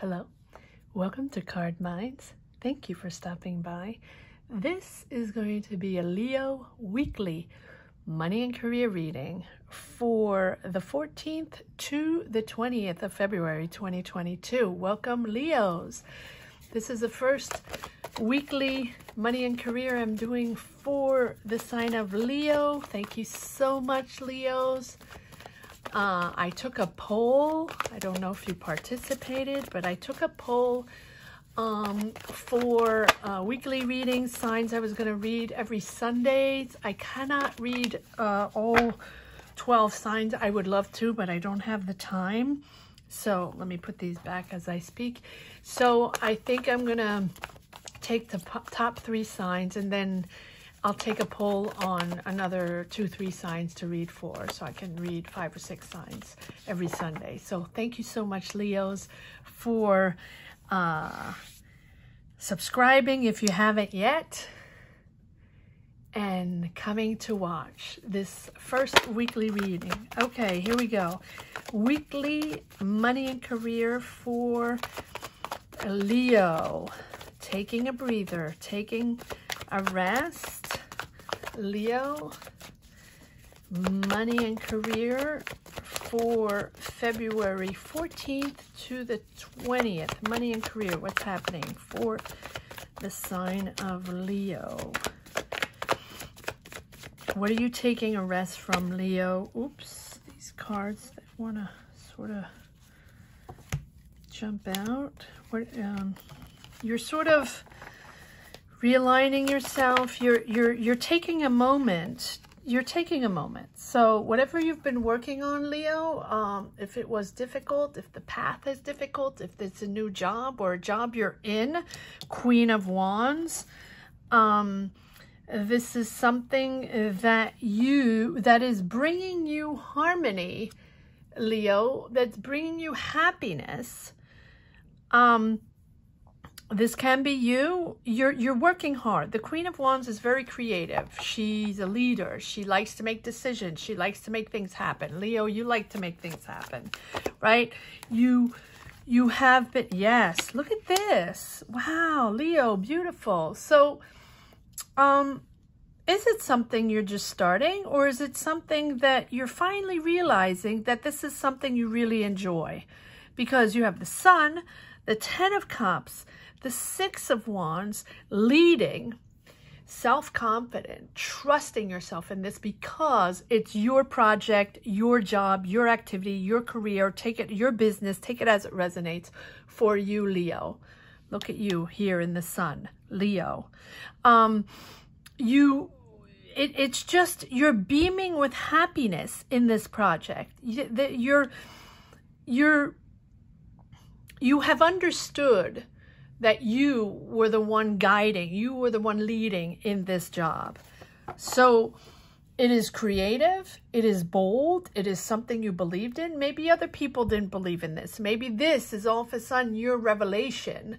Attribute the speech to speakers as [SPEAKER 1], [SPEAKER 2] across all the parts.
[SPEAKER 1] Hello, welcome to Card Minds. Thank you for stopping by. This is going to be a Leo weekly money and career reading for the 14th to the 20th of February 2022. Welcome, Leos. This is the first weekly money and career I'm doing for the sign of Leo. Thank you so much, Leos. Uh, I took a poll. I don't know if you participated, but I took a poll um, for uh, weekly reading signs I was going to read every Sundays. I cannot read uh, all 12 signs. I would love to, but I don't have the time. So let me put these back as I speak. So I think I'm going to take the top three signs and then I'll take a poll on another two, three signs to read for, so I can read five or six signs every Sunday. So thank you so much, Leos, for uh, subscribing if you haven't yet, and coming to watch this first weekly reading. Okay, here we go. Weekly money and career for Leo. Taking a breather, taking a rest. Leo, money and career for February 14th to the 20th. Money and career, what's happening for the sign of Leo? What are you taking a rest from, Leo? Oops, these cards that want to sort of jump out. What um, You're sort of realigning yourself. You're, you're, you're taking a moment. You're taking a moment. So whatever you've been working on, Leo, um, if it was difficult, if the path is difficult, if it's a new job or a job you're in, Queen of Wands, um, this is something that you, that is bringing you harmony, Leo, that's bringing you happiness. Um, this can be you. You're you're working hard. The Queen of Wands is very creative. She's a leader. She likes to make decisions. She likes to make things happen. Leo, you like to make things happen, right? You you have been yes. Look at this. Wow, Leo, beautiful. So, um, is it something you're just starting, or is it something that you're finally realizing that this is something you really enjoy? Because you have the Sun, the Ten of Cups the Six of Wands leading, self-confident, trusting yourself in this because it's your project, your job, your activity, your career, take it, your business, take it as it resonates for you, Leo. Look at you here in the sun, Leo. Um, you, it, it's just, you're beaming with happiness in this project. You're, you're, you have understood that you were the one guiding, you were the one leading in this job. So it is creative, it is bold, it is something you believed in. Maybe other people didn't believe in this. Maybe this is all of a sudden your revelation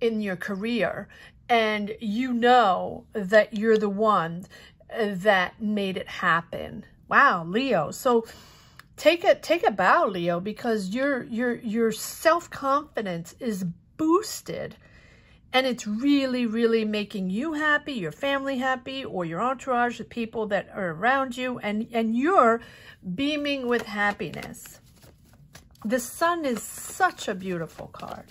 [SPEAKER 1] in your career and you know that you're the one that made it happen. Wow, Leo. So take a take a bow, Leo, because your your your self-confidence is boosted and it's really, really making you happy, your family happy, or your entourage, the people that are around you, and, and you're beaming with happiness. The sun is such a beautiful card.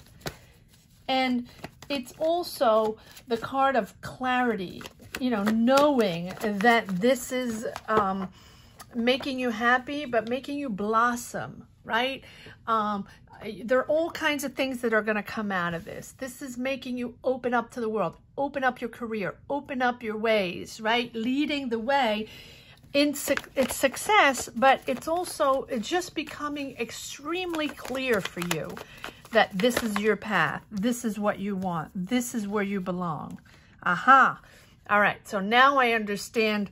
[SPEAKER 1] And it's also the card of clarity, you know, knowing that this is um, making you happy, but making you blossom, right? Um, there are all kinds of things that are going to come out of this. This is making you open up to the world, open up your career, open up your ways, right? Leading the way in su its success, but it's also just becoming extremely clear for you that this is your path. This is what you want. This is where you belong. Aha. All right. So now I understand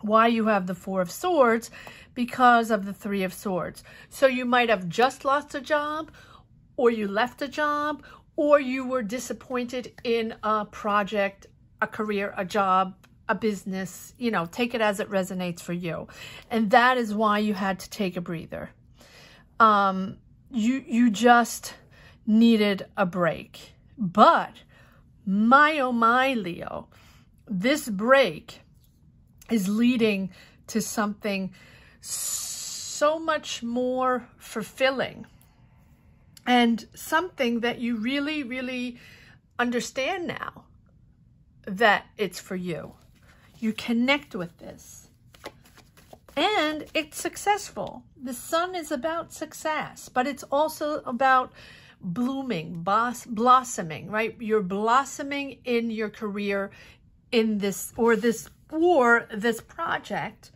[SPEAKER 1] why you have the Four of Swords because of the Three of Swords. So you might have just lost a job or you left a job or you were disappointed in a project, a career, a job, a business, you know, take it as it resonates for you. And that is why you had to take a breather. Um, you, you just, needed a break. But my oh my, Leo, this break is leading to something so much more fulfilling and something that you really, really understand now that it's for you. You connect with this. And it's successful. The sun is about success, but it's also about blooming, blossoming, right? You're blossoming in your career in this, or this, or this project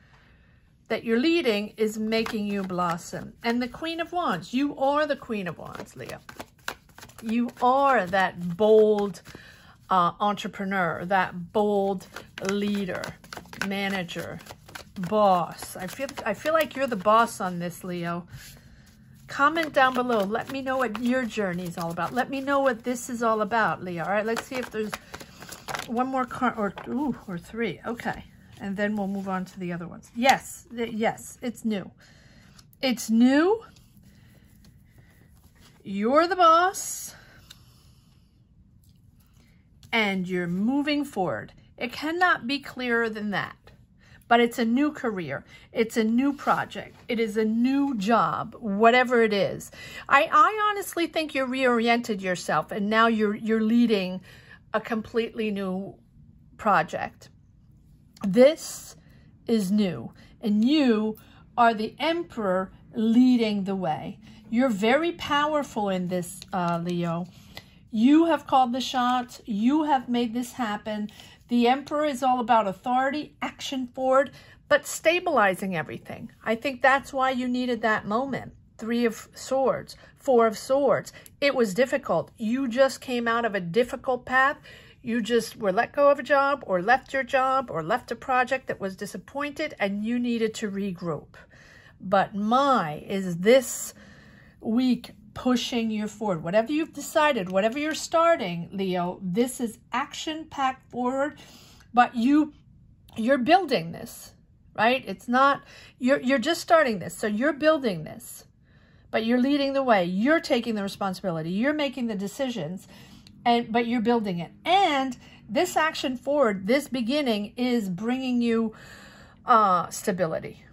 [SPEAKER 1] that you're leading is making you blossom. And the Queen of Wands, you are the Queen of Wands, Leo. You are that bold uh, entrepreneur, that bold leader, manager, boss. I feel I feel like you're the boss on this, Leo. Comment down below. Let me know what your journey is all about. Let me know what this is all about, Leo. All right, let's see if there's one more card or ooh, or three. Okay. And then we'll move on to the other ones. Yes, yes, it's new. It's new. You're the boss. And you're moving forward. It cannot be clearer than that but it's a new career. It's a new project. It is a new job, whatever it is. I, I honestly think you reoriented yourself and now you're, you're leading a completely new project. This is new and you are the emperor leading the way. You're very powerful in this, uh, Leo. You have called the shots. You have made this happen. The Emperor is all about authority, action forward, but stabilizing everything. I think that's why you needed that moment. Three of Swords, Four of Swords. It was difficult. You just came out of a difficult path. You just were let go of a job or left your job or left a project that was disappointed and you needed to regroup. But my, is this week pushing you forward. Whatever you've decided, whatever you're starting, Leo, this is action-packed forward, but you, you're building this, right? It's not, you're, you're just starting this. So you're building this, but you're leading the way. You're taking the responsibility. You're making the decisions, and but you're building it. And this action forward, this beginning is bringing you uh, stability,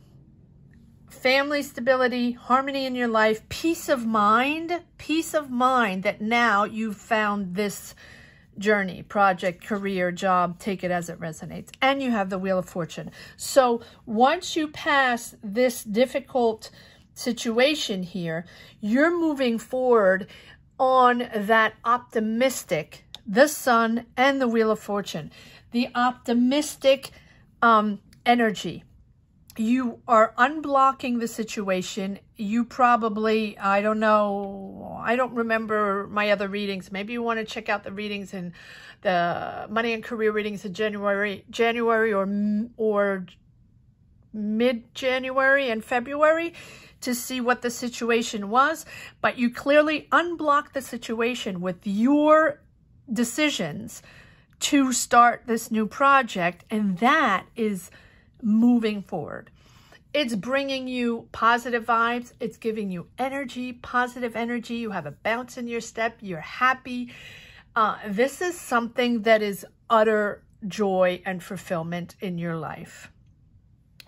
[SPEAKER 1] family stability, harmony in your life, peace of mind, peace of mind that now you've found this journey, project, career, job, take it as it resonates. And you have the Wheel of Fortune. So once you pass this difficult situation here, you're moving forward on that optimistic, the Sun and the Wheel of Fortune, the optimistic um, energy you are unblocking the situation. You probably, I don't know, I don't remember my other readings. Maybe you want to check out the readings in the money and career readings in January, January or or mid-January and February to see what the situation was. But you clearly unblocked the situation with your decisions to start this new project. And that is moving forward. It's bringing you positive vibes. It's giving you energy, positive energy. You have a bounce in your step. You're happy. Uh, this is something that is utter joy and fulfillment in your life.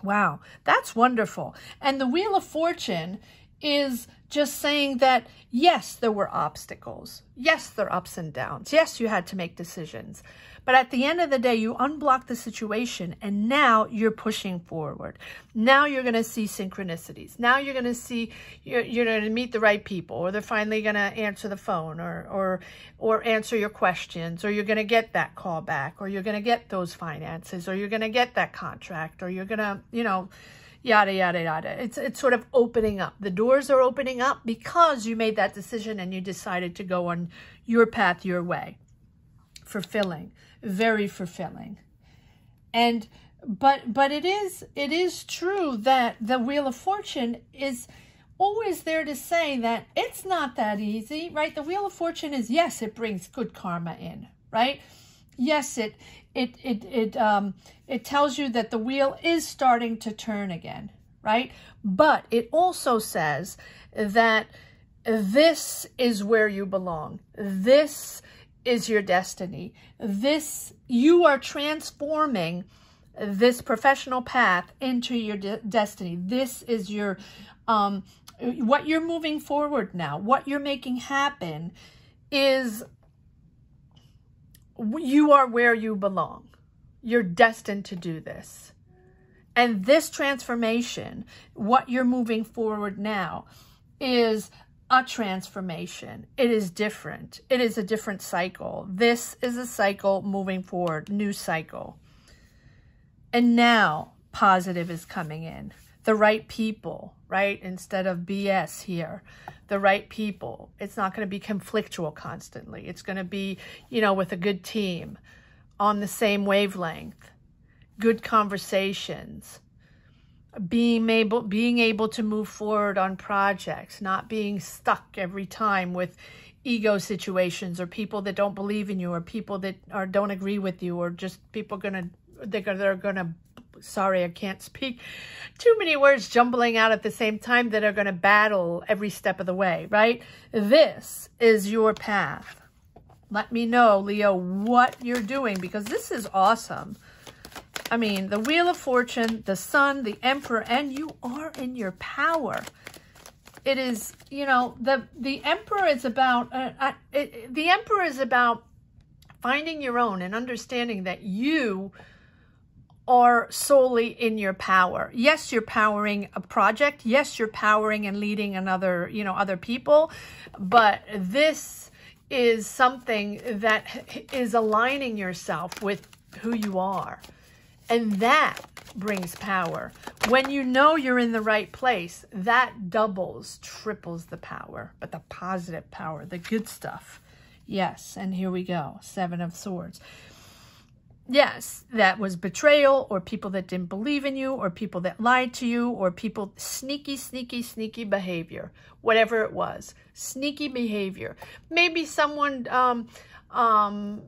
[SPEAKER 1] Wow, that's wonderful. And the Wheel of Fortune is just saying that, yes, there were obstacles. Yes, there are ups and downs. Yes, you had to make decisions. But at the end of the day, you unblock the situation and now you're pushing forward. Now you're going to see synchronicities. Now you're going to see, you're, you're going to meet the right people or they're finally going to answer the phone or, or, or answer your questions or you're going to get that call back or you're going to get those finances or you're going to get that contract or you're going to, you know, yada, yada, yada. It's, it's sort of opening up. The doors are opening up because you made that decision and you decided to go on your path, your way. Fulfilling very fulfilling. And but but it is it is true that the Wheel of Fortune is always there to say that it's not that easy, right? The Wheel of Fortune is yes, it brings good karma in, right? Yes, it it it it um it tells you that the wheel is starting to turn again, right? But it also says that this is where you belong. This is your destiny. This, you are transforming this professional path into your de destiny. This is your, um, what you're moving forward now, what you're making happen is you are where you belong. You're destined to do this. And this transformation, what you're moving forward now, is a transformation. It is different. It is a different cycle. This is a cycle moving forward, new cycle. And now positive is coming in. The right people, right? Instead of BS here, the right people. It's not going to be conflictual constantly. It's going to be, you know, with a good team on the same wavelength, good conversations, being able being able to move forward on projects, not being stuck every time with ego situations or people that don't believe in you or people that are don't agree with you or just people gonna they're they're gonna sorry I can't speak. Too many words jumbling out at the same time that are gonna battle every step of the way right? This is your path. Let me know Leo what you're doing because this is awesome I mean, the Wheel of Fortune, the Sun, the Emperor, and you are in your power. It is, you know, the the Emperor is about, uh, uh, it, the Emperor is about finding your own and understanding that you are solely in your power. Yes, you're powering a project. Yes, you're powering and leading another, you know, other people. But this is something that is aligning yourself with who you are. And that brings power. When you know you're in the right place, that doubles, triples the power, but the positive power, the good stuff. Yes, and here we go, Seven of Swords. Yes, that was betrayal or people that didn't believe in you or people that lied to you or people, sneaky, sneaky, sneaky behavior, whatever it was, sneaky behavior. Maybe someone um, um,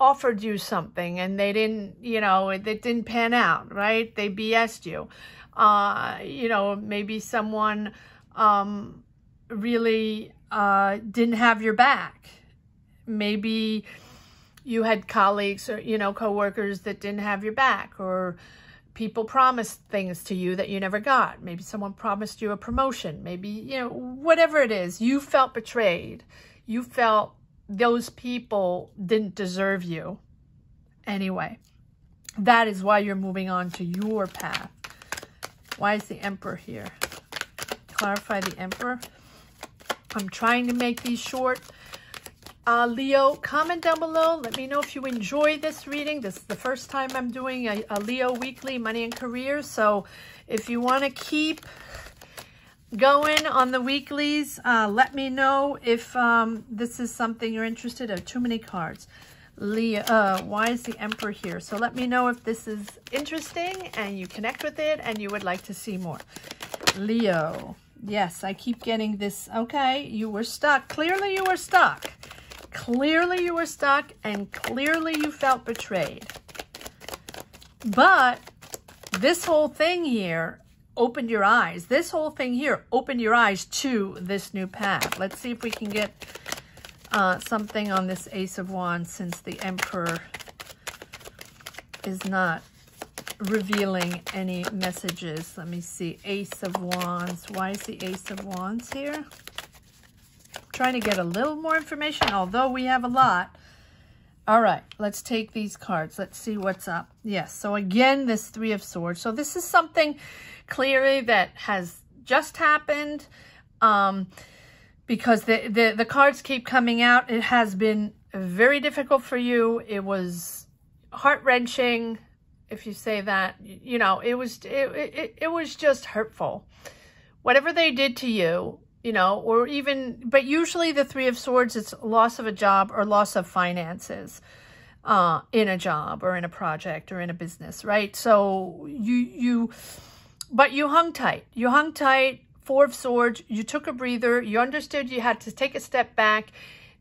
[SPEAKER 1] offered you something and they didn't, you know, it, it didn't pan out, right? They BS'd you. Uh, you know, maybe someone um, really uh, didn't have your back. Maybe you had colleagues or, you know, coworkers that didn't have your back or people promised things to you that you never got. Maybe someone promised you a promotion. Maybe, you know, whatever it is, you felt betrayed. You felt those people didn't deserve you. Anyway, that is why you're moving on to your path. Why is the Emperor here? Clarify the Emperor. I'm trying to make these short. Uh, Leo, comment down below. Let me know if you enjoy this reading. This is the first time I'm doing a, a Leo weekly money and career. So if you want to keep going on the weeklies. Uh, let me know if um, this is something you're interested in. Too many cards. Leo, uh, why is the Emperor here? So let me know if this is interesting and you connect with it and you would like to see more. Leo. Yes, I keep getting this. Okay, you were stuck. Clearly you were stuck. Clearly you were stuck and clearly you felt betrayed. But this whole thing here opened your eyes. This whole thing here opened your eyes to this new path. Let's see if we can get uh, something on this Ace of Wands since the Emperor is not revealing any messages. Let me see. Ace of Wands. Why is the Ace of Wands here? trying to get a little more information, although we have a lot. All right, let's take these cards. Let's see what's up. Yes, so again, this Three of Swords. So this is something clearly that has just happened um, because the, the, the cards keep coming out. It has been very difficult for you. It was heart-wrenching, if you say that. You know, it was, it, it, it was just hurtful. Whatever they did to you, you know, or even, but usually the Three of Swords, it's loss of a job or loss of finances uh, in a job or in a project or in a business, right? So you, you, but you hung tight. You hung tight, Four of Swords. You took a breather. You understood you had to take a step back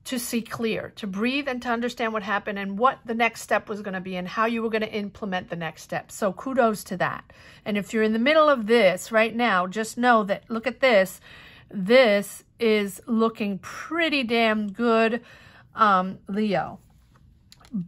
[SPEAKER 1] to see clear, to breathe and to understand what happened and what the next step was going to be and how you were going to implement the next step. So kudos to that. And if you're in the middle of this right now, just know that, look at this, this is looking pretty damn good, um, Leo.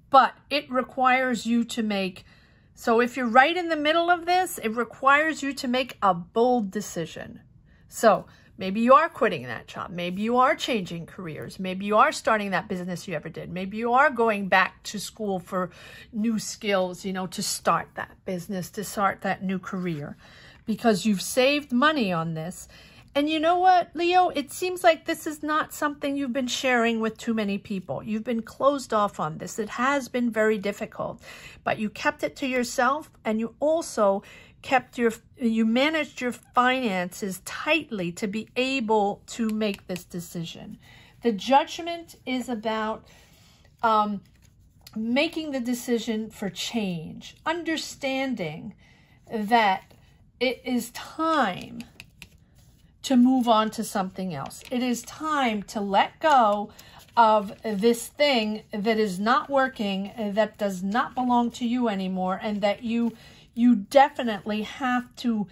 [SPEAKER 1] But it requires you to make, so if you're right in the middle of this, it requires you to make a bold decision. So maybe you are quitting that job. Maybe you are changing careers. Maybe you are starting that business you ever did. Maybe you are going back to school for new skills, you know, to start that business, to start that new career because you've saved money on this and you know what, Leo? It seems like this is not something you've been sharing with too many people. You've been closed off on this. It has been very difficult, but you kept it to yourself and you also kept your, you managed your finances tightly to be able to make this decision. The judgment is about um, making the decision for change, understanding that it is time to move on to something else. It is time to let go of this thing that is not working, that does not belong to you anymore, and that you you definitely have to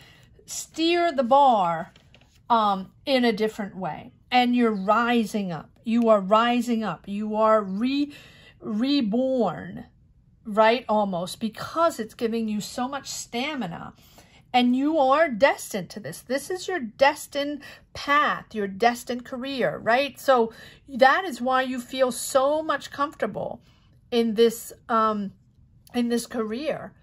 [SPEAKER 1] steer the bar um, in a different way. And you're rising up. You are rising up. You are re reborn, right? Almost because it's giving you so much stamina and you are destined to this. This is your destined path, your destined career, right? So that is why you feel so much comfortable in this um, in this career.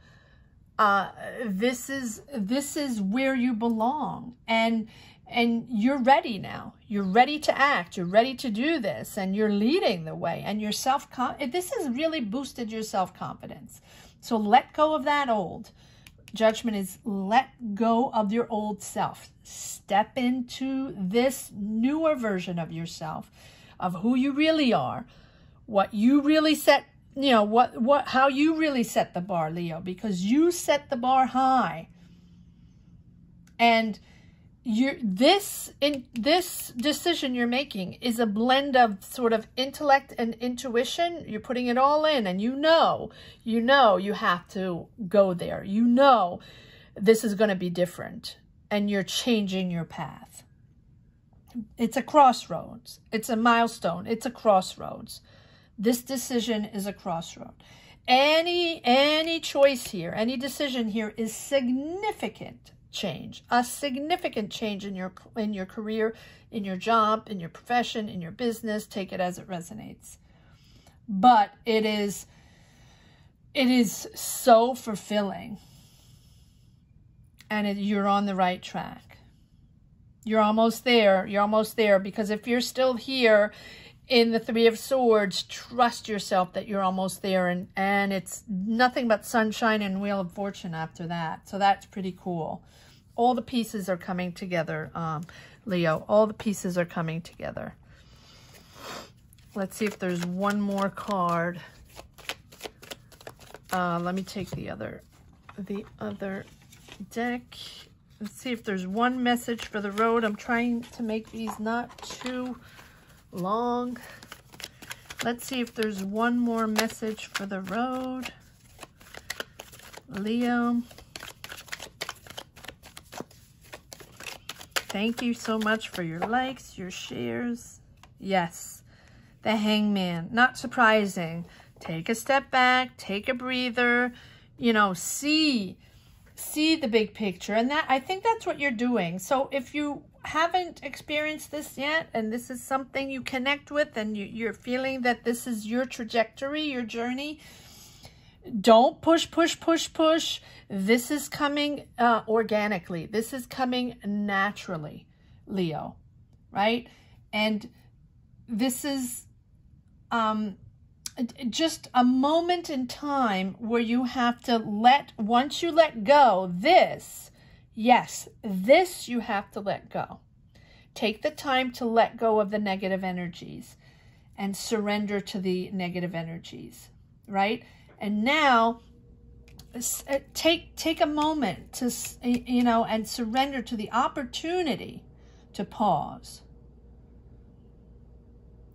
[SPEAKER 1] Uh, this is this is where you belong, and and you're ready now. You're ready to act. You're ready to do this, and you're leading the way. And your self this has really boosted your self confidence. So let go of that old Judgment is let go of your old self. Step into this newer version of yourself, of who you really are, what you really set, you know, what, what, how you really set the bar, Leo, because you set the bar high. And you this in this decision you're making is a blend of sort of intellect and intuition. You're putting it all in and you know you know you have to go there. You know this is going to be different and you're changing your path. It's a crossroads. It's a milestone. It's a crossroads. This decision is a crossroad. Any any choice here any decision here is significant change, a significant change in your in your career, in your job, in your profession, in your business, take it as it resonates. But it is it is so fulfilling. And it, you're on the right track. You're almost there. You're almost there because if you're still here in the Three of Swords, trust yourself that you're almost there. And, and it's nothing but sunshine and Wheel of Fortune after that. So that's pretty cool all the pieces are coming together, um, Leo. All the pieces are coming together. Let's see if there's one more card. Uh, let me take the other, the other deck. Let's see if there's one message for the road. I'm trying to make these not too long. Let's see if there's one more message for the road. Leo. Thank you so much for your likes, your shares. Yes, the hangman. Not surprising. Take a step back, take a breather, you know, see, see the big picture. And that I think that's what you're doing. So if you haven't experienced this yet and this is something you connect with and you, you're feeling that this is your trajectory, your journey, don't push, push, push, push. This is coming uh, organically. This is coming naturally, Leo, right? And this is um, just a moment in time where you have to let, once you let go, this, yes, this you have to let go. Take the time to let go of the negative energies and surrender to the negative energies, right? And now uh, take take a moment to you know and surrender to the opportunity to pause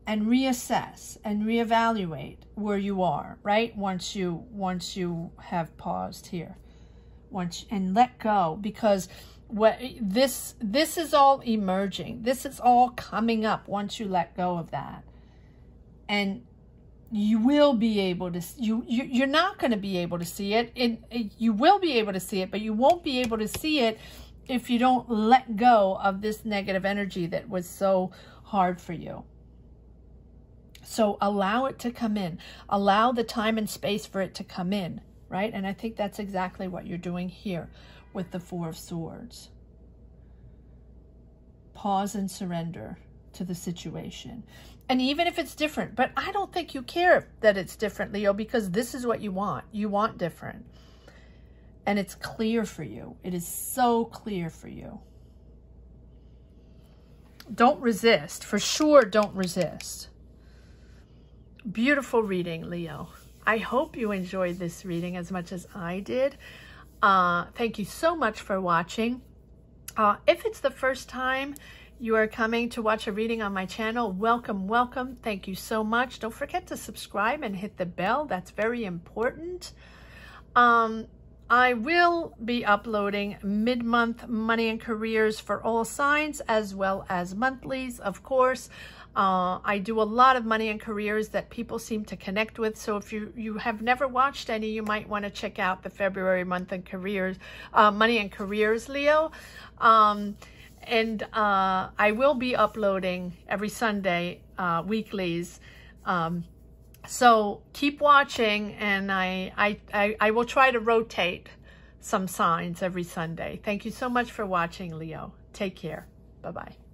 [SPEAKER 1] and reassess and reevaluate where you are right once you once you have paused here once and let go because what this this is all emerging. This is all coming up once you let go of that. And you will be able to you, you you're not going to be able to see it and you will be able to see it but you won't be able to see it if you don't let go of this negative energy that was so hard for you so allow it to come in allow the time and space for it to come in right and i think that's exactly what you're doing here with the four of swords pause and surrender to the situation and even if it's different, but I don't think you care that it's different, Leo, because this is what you want. You want different. And it's clear for you. It is so clear for you. Don't resist. For sure, don't resist. Beautiful reading, Leo. I hope you enjoyed this reading as much as I did. Uh, thank you so much for watching. Uh, if it's the first time you are coming to watch a reading on my channel, welcome, welcome. Thank you so much. Don't forget to subscribe and hit the bell. That's very important. Um, I will be uploading mid-month money and careers for all signs as well as monthlies, of course. Uh, I do a lot of money and careers that people seem to connect with. So if you, you have never watched any, you might want to check out the February month and careers, uh, money and careers, Leo. Um, and uh, I will be uploading every Sunday uh, weeklies. Um, so keep watching, and I, I, I, I will try to rotate some signs every Sunday. Thank you so much for watching, Leo. Take care. Bye-bye.